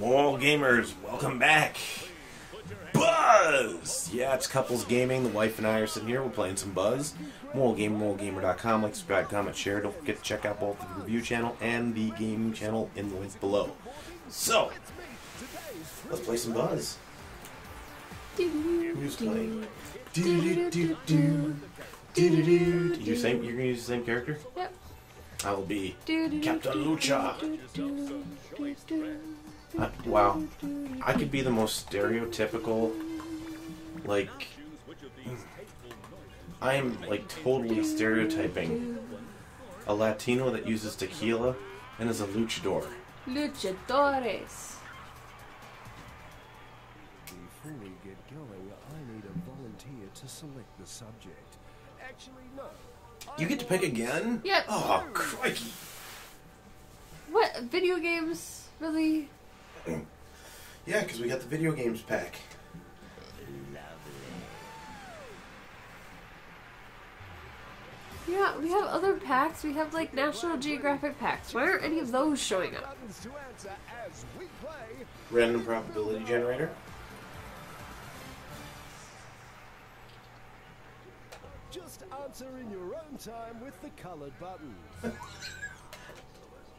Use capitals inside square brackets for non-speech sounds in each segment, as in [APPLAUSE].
Wall gamers, welcome back. Buzz! Yeah, it's couples gaming. The wife and I are sitting here. We're playing some Buzz. Moralgamer, moralgamer.com. Like, subscribe, comment, share. Don't forget to check out both the review channel and the gaming channel in the link below. So, let's play some Buzz. Who's playing? You same, you're gonna use the same character? Yep. I will be Captain Lucha. Uh, wow. I could be the most stereotypical, like. I am, like, totally stereotyping a Latino that uses tequila and is a luchador. Luchadores. Before we get going, I need a volunteer to select the subject. Actually, no. You get to pick again? Yep. Oh, crikey. What video games really? Yeah, because we got the video games pack. Yeah, we have other packs. We have like National Geographic packs. Why aren't any of those showing up? Buttons to answer as we play. Random probability generator. Just answer in your own time with the colored button. [LAUGHS]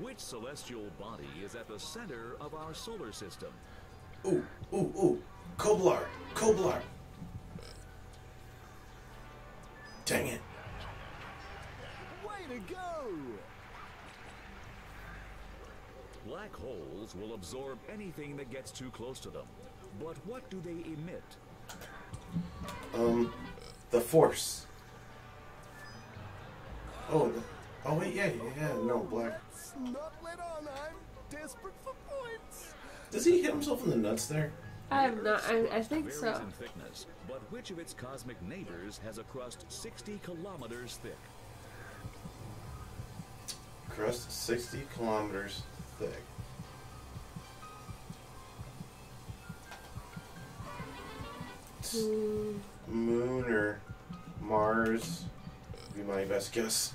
Which celestial body is at the center of our solar system? Ooh, ooh, ooh. Koblar. Koblar. Dang it. Way to go! Black holes will absorb anything that gets too close to them. But what do they emit? Um, the Force. Oh, the, oh wait, yeah, yeah, yeah, no, black. Not let on. I'm desperate for points. Does he hit himself in the nuts there? I'm not. I, I think Varies so. in thickness, but which of its cosmic neighbors has a crust 60 kilometers thick? Crust 60 kilometers thick. Hmm, Moon or Mars would be my best guess.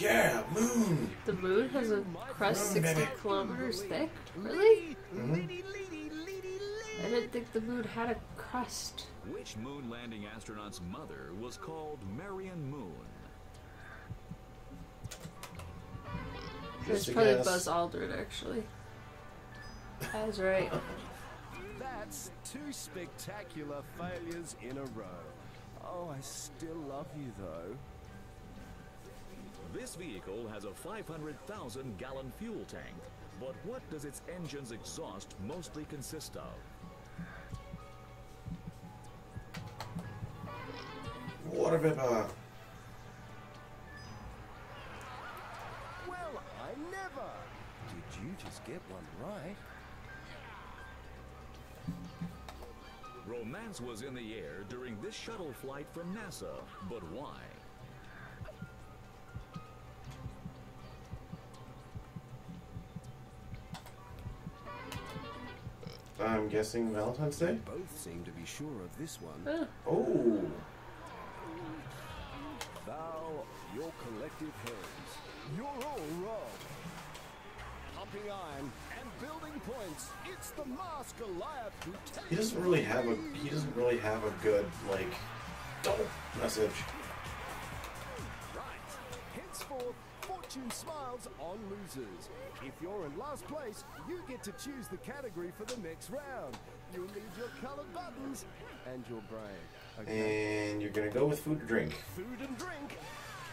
Yeah, moon! the moon has a crust Moon, 60 baby. kilometers thick? Really? Leady, leady, leady, I didn't think the moon had a crust. Which moon landing astronaut's mother was called Marion Moon? It's Just probably guess. Buzz Aldrin, actually. That's right. That's two spectacular failures in a row. Oh, I still love you though. This vehicle has a 500,000 gallon fuel tank, but what does its engine's exhaust mostly consist of? Water vapor. Well, I never. Did you just get one right? Romance was in the air during this shuttle flight from NASA, but why? Guessing Valentine's Day? Both seem to be sure of this one. Huh. Oh, Thou, your collective heads. You're all wrong. Pumping iron and building points. It's the mask Goliath who takes he doesn't really have a he doesn't really have a good like don't message. Fortune smiles on losers. If you're in last place, you get to choose the category for the next round. You'll need your colored buttons and your brain. Okay. And you're gonna go with food or drink. Food and drink.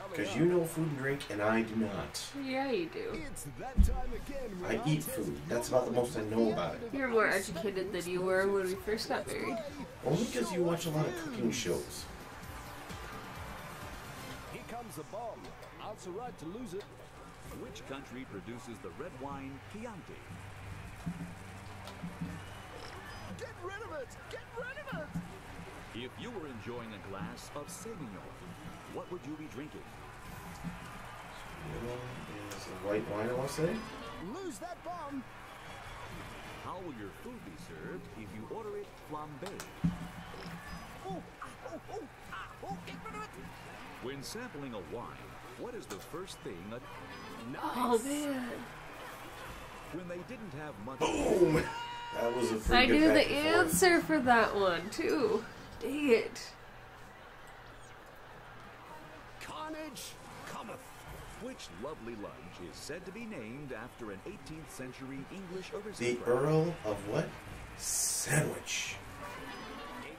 Because you know food and drink and I do not. Yeah, you do. It's that time again. I eat food. That's about the most I know about it. You're more educated than you were when we first got married. Only because you watch a lot of cooking shows. Here comes the bomb. Answer right to lose it. Which country produces the red wine Chianti? Get rid of it! Get rid of it! If you were enjoying a glass of Sauvignon, what would you be drinking? Is a white wine, I want to say? Lose that bomb! How will your food be served if you order it flambé? Oh, oh, oh, ah, oh, get rid of it! When sampling a wine, what is the first thing a Oh man. When they didn't have much Boom! That was a pretty I knew the and forth. answer for that one too. Dang it. Carnage cometh. Which lovely lunch is said to be named after an 18th century English overseer? The? Earl of what? Sandwich.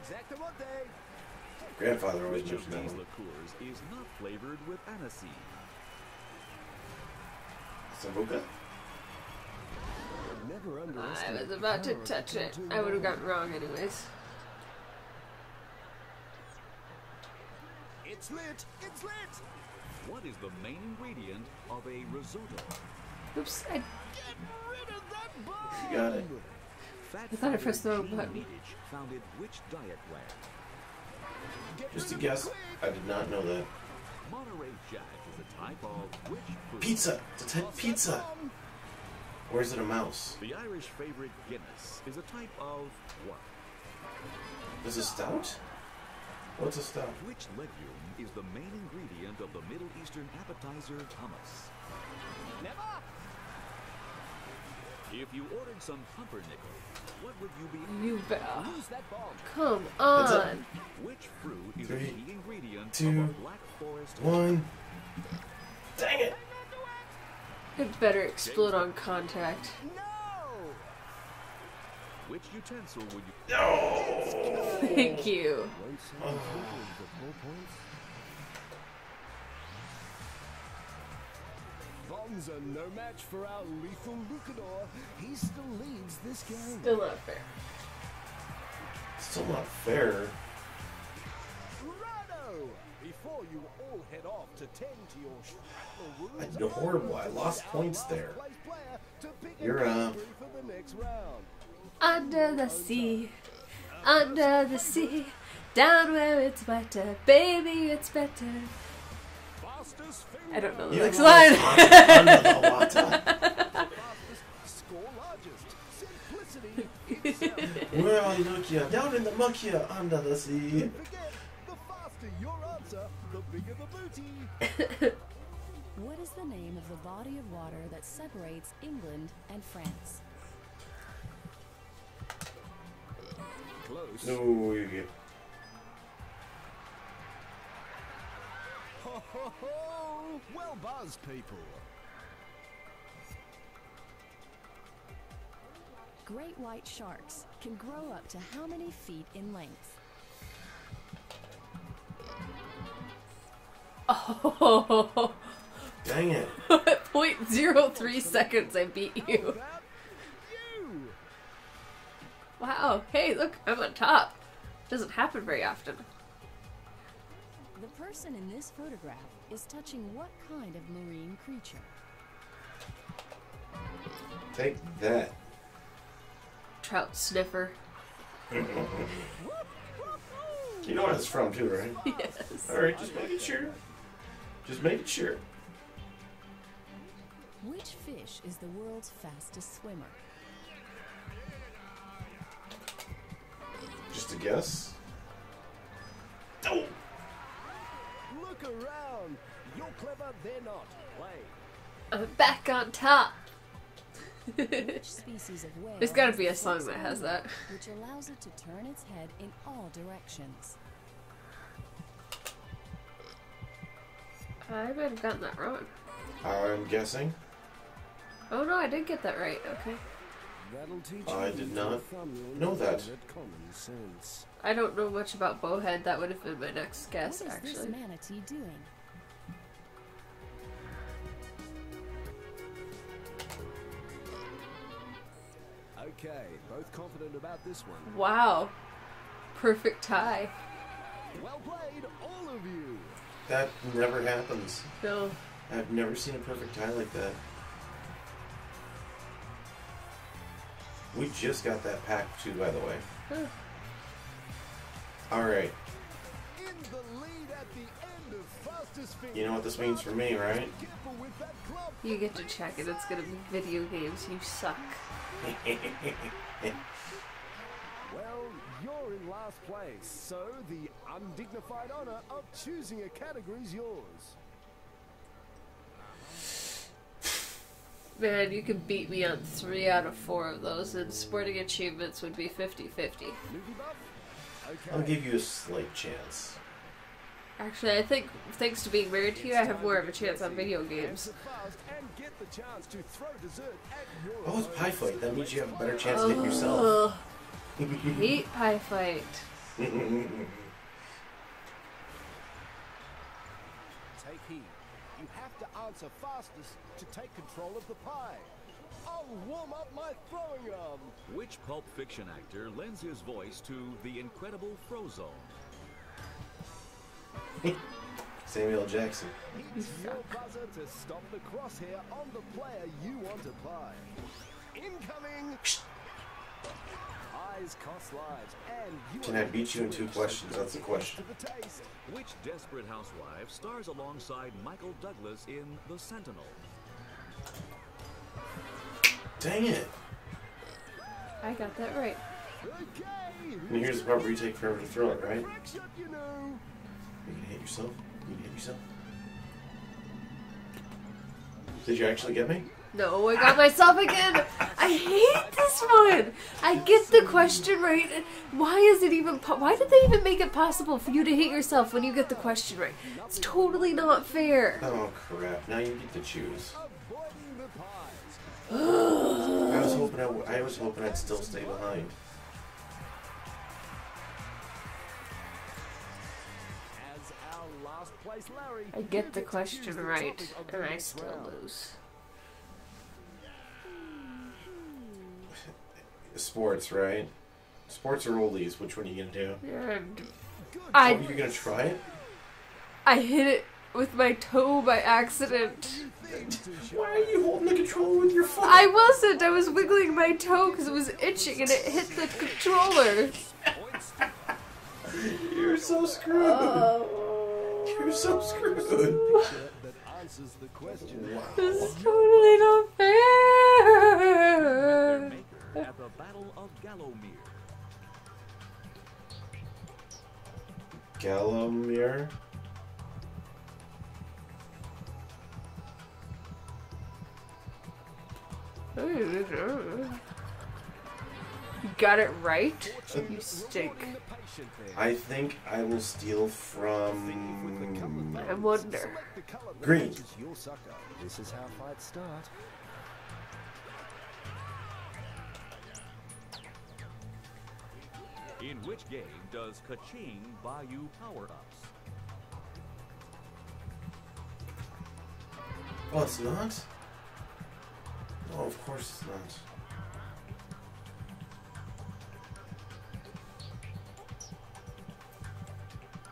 Exactamente. Grandfather always Which of mentioned that these one. liqueurs is not flavored with aniseed? Sambuca? Never I was about to touch it. I would have writing. gotten wrong anyways. It's lit. It's lit. What is the main ingredient of a risotto? Oops, I, Get rid of that bomb. You got it. I thought I fighter pressed the wrong button. Founded which diet brand? Get Just a guess. I did not know that. Monterey Jack is a type of which fruit? Pizza. It's a type pizza. That. Or is it a mouse? The Irish favorite Guinness is a type of what? Is it stout? What's a stout? Which legume is the main ingredient of the Middle Eastern appetizer hummus? Never. If you ordered some pumpernickel, what would you be? you better. Use that bomb. Come on. Two, black forest? One. Dang it! It better explode on contact. No. Which utensil would you? No! Thank you. Won't someone triple the four points? Bombs are no match for our lethal Luchador. He still leads this game. Still not fair. Still not fair. Righto! Before you all head off to tend to your shrapnel I wounds, did horrible. I lost points there. place player to pick a You're, uh, category for the next round. Under the sea, under the sea, down where it's wetter, baby, it's better. I don't know the You next line. it's Under the water. fastest, score largest. Simplicity. [LAUGHS] Where are you, Nokia? Down in the mucky under the sea. Your answer, the bigger the booty. [COUGHS] What is the name of the body of water that separates England and France? Close. No, you get. Ho, ho, ho. Well buzzed, people. Great white sharks can grow up to how many feet in length? Oh, Dang it. [LAUGHS] point zero three seconds. I beat you. You. Wow. Hey, look, I'm on top. Doesn't happen very often. The person in this photograph is touching what kind of marine creature? Take that. Trout sniffer. You know what it's from, too, right? [LAUGHS] Yes. Alright, just making sure. Just making sure. Which fish is the world's fastest swimmer? Just a guess. Oh! Look around. You're clever, they're not. Play. I'm back on top. Which [LAUGHS] species of whale? There's gotta be a song that has that. Which allows it to turn its head in all directions. I might have gotten that wrong. I'm guessing. Oh no, I did get that right. Okay. That'll teach I did not know that. that common sense. I don't know much about bowhead. That would have been my next guess, what is this manatee doing? Okay, both confident about this one. Wow. Perfect tie. Well played, all of you. That never happens. No. I've never seen a perfect tie like that. We just got that pack too, by the way. Huh. Alright, In the lead at the end of fastest you know what this means for me, right? Careful with that club. You get to check it. It's gonna be video games. You suck. [LAUGHS] Well, you're in last place, so the undignified honor of choosing a category is yours. Man, you can beat me on three out of four of those, and sporting achievements would be 50 50. Okay. I'll give you a slight chance. Actually, I think thanks to being married to you, I have more of a chance on video games. Answer fast and get the chance to throw dessert at your Oh, it's opponent. pie fight. That means you have a better chance of oh. hitting yourself. [LAUGHS] Ugh, hate pie fight. Take heed. You have to answer fastest to take control of the pie. I'll warm up my throwing arm. Which Pulp Fiction actor lends his voice to the incredible Frozone? [LAUGHS] Samuel Jackson. It's your buzzer to stop the crosshair on the player you want to pie. Incoming! Can I beat you in two questions? That's the question. the taste. Which desperate housewife stars alongside Michael Douglas in The Sentinel? Dang it. I got that right. Okay. And here's the part where you take forever to throw it, right? Crack you know. You can hit yourself. You can hit yourself. Did you actually get me? No, I got myself again. [LAUGHS] I hate this one. I get the question right. Why is it even? Po- why did they even make it possible for you to hit yourself when you get the question right? It's totally not fair. Oh crap! Now you get to choose. The pies. [GASPS] I was hoping I, w- I was hoping I'd still stay behind. As our last place, Larry. I get the question right, topic of the and I still lose. Sports, right? Sports or oldies? Which one are you gonna do? Good Oh, you're gonna try it? I hit it with my toe by accident. thing to show. Why are you holding the controller with your foot? I wasn't. I was wiggling my toe because it was itching and it hit the controller. [LAUGHS] You're so screwed. Oh, You're so screwed. that answers the question. Wow. this is totally not fair. Maker at the Battle of Gallowmere. Gallowmere? You got it right? Uh, you stink. Rewarding the patient there. I think I will steal With the from. I wonder. select the colour that Green. matches your sucker. This is how fights start. In which game does Kaching buy you power-ups? Oh, it's not? Oh, of course it's not.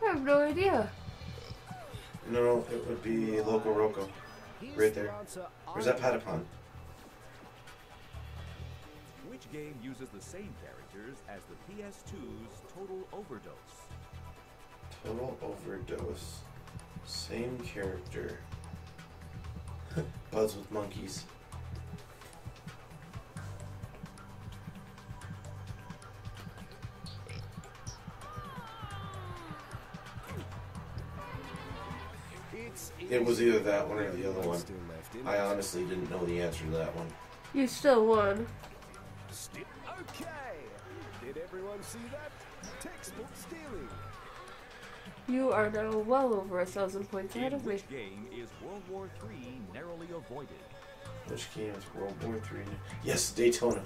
I have no idea. No, no, it would be Loco Roco. Right there. answer Or is that Patapon? Which game uses the same characters as the PS2's Total Overdose? Total overdose. Same character. [LAUGHS] Buzz with monkeys. It was either that one or the other one. Still left in I honestly didn't know the answer to that one. You still won. Sti- Okay. Did everyone see that? Textbook stealing. You are now well over a thousand points In ahead of me. which game is World War III narrowly avoided? Which game is World War Three? Yes, Daytona.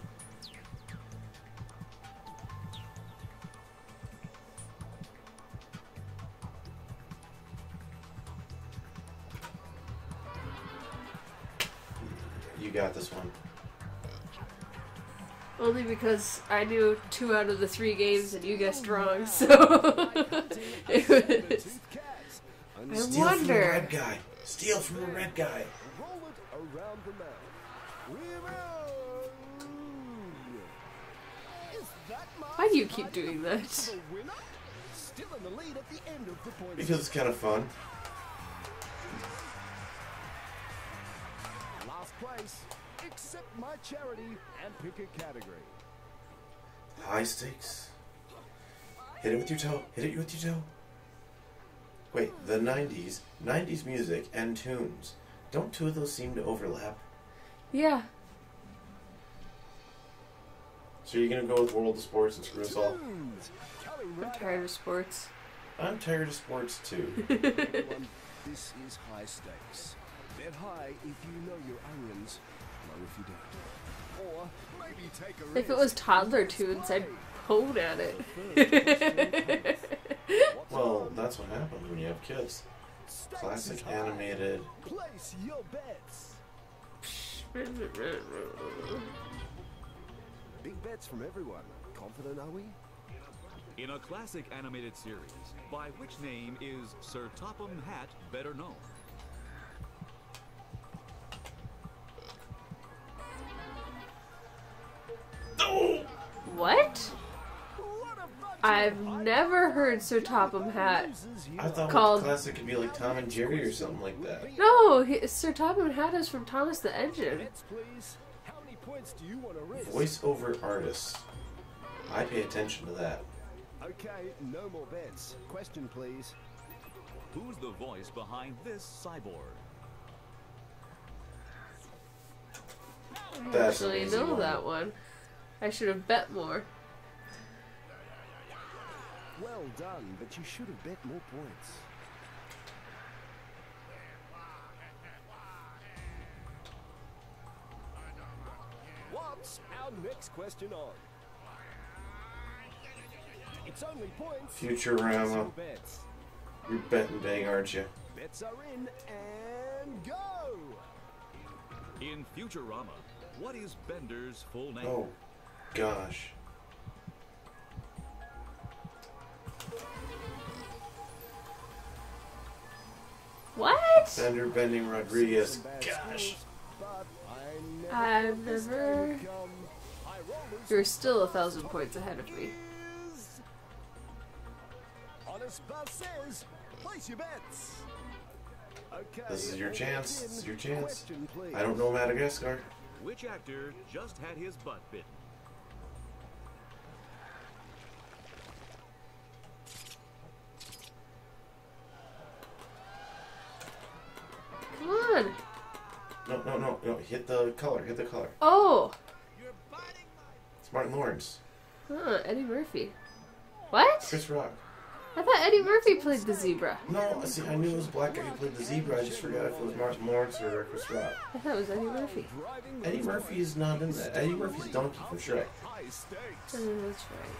Because I knew two out of the three games and you guessed oh, wrong, so. Oh, [LAUGHS] it was. Tooth cats. I Steal from the red guy. Steal from the red guy. roll it around the mouth. We're Is that Why do you keep doing that? Still in the lead at the end of the points. Because it's kind of fun. Last place. Accept my charity and pick a category. High stakes. Hit it with your toe. Hit it with your toe. Wait, the 90s, 90s music and tunes. Don't two of those seem to overlap? Yeah. So you're gonna go with World of Sports and screw us all? I'm tired of sports. I'm tired of sports too. [LAUGHS] This is high stakes. Bet high if you know your onions, low if you don't. Or maybe take a If it was toddler tunes, I'd pone at it. [LAUGHS] Well, that's what happens when you have kids. Classic animated. Place your bets. Big bets from everyone. Confident are we? In a classic animated series, by which name is Sir Topham Hatt better known? I've never heard Sir Topham Hatt. losers you I thought Called- classic could be like Tom and Jerry or something like that. No, he, Sir Topham Hatt is from Thomas the Engine. Bets, please. How many points do you want to risk? Voiceover artists. I pay attention to that. Okay, no more bets. Question, please. Who's the voice behind this cyborg? I That's actually know one. that one. I should have bet more. Well done, but you should have bet more points. What's our next question on? It's only points. Futurama. Bets. You're betting big, aren't you? Bets are in and go. In Futurama, what is Bender's full name? Oh, gosh. Alexander Bending Rodriguez. Gosh. I've never. You're still a thousand points ahead of me. This is your chance. It's your chance. I don't know Madagascar. Which actor just had his butt bitten? Hit the color. Hit the color. Oh. It's Martin Lawrence. Huh, Eddie Murphy. What? Chris Rock. I thought Eddie Murphy played the zebra. No, see, I knew it was a black guy who played the zebra. I just forgot if it was Martin Lawrence or Chris Rock. I thought it was Eddie Murphy. Eddie Murphy is not in that. Eddie Murphy's Donkey from Shrek. high stakes. Oh, that's right.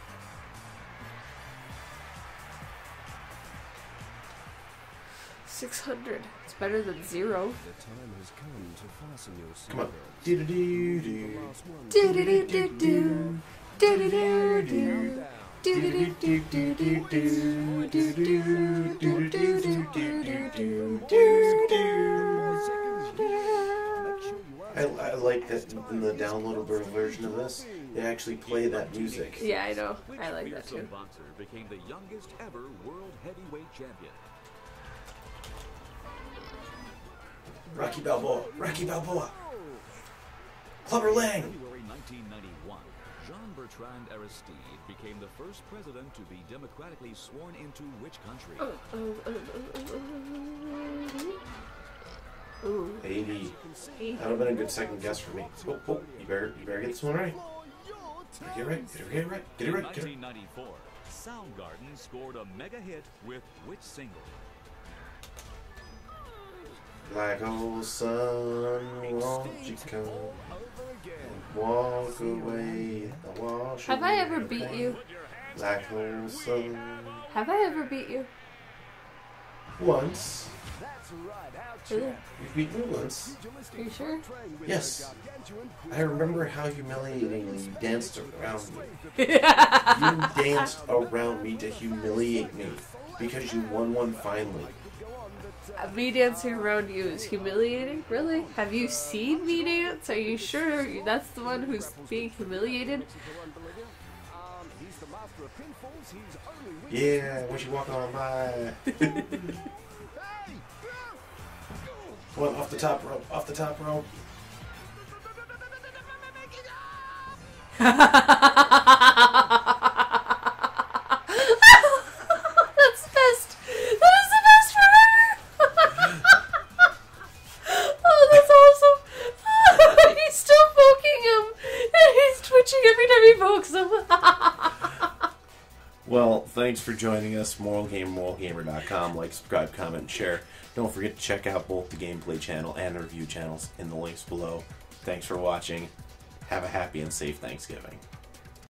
Six hundred. It's better than zero. The time has come to fasten your Come on. seatbelts. Do do do The do. last one. Do do do do do. Do do do do. Countdown. Do do do do do do do. Do do do do do do do do do. Seconds here. Make sure you I, answer I like that in the downloadable version of this, they actually play that music. Yeah, I know. Which I like that fearsome too. boxer became the youngest ever world heavyweight champion? Rocky Balboa. Rocky Balboa. Clubber Lang. February 1991, Jean-Bertrand Aristide became the first president to be democratically sworn into which country? Oh, oh, oh, Ooh. 80. That would have been a good second guess for me. Oh, oh, you better, you better get this one right. for Get it right. Get it, get it right. Get it right. Get it. 1994, Soundgarden scored a mega hit with which single? Like old sun, won't you come? Over. Walk away. The wall Have I ever beat thing. you? Like old sun. Have I ever beat you? Once. That's right, out Really? You've beat me once. Are you sure? Yes. I remember how humiliatingly you danced around me. [LAUGHS] You danced around me to humiliate me because you won one finally. Me dancing around you is humiliating? Really? Have you seen me dance? Are you sure that's the one who's being humiliated? Yeah, when you walk on by. One [LAUGHS] off the top rope, off the top rope. [LAUGHS] thanks for joining us. Moral Game, moralgamer.com. Like, subscribe, comment, and share. Don't forget to check out both the gameplay channel and the review channels in the links below. Thanks for watching. Have a happy and safe Thanksgiving.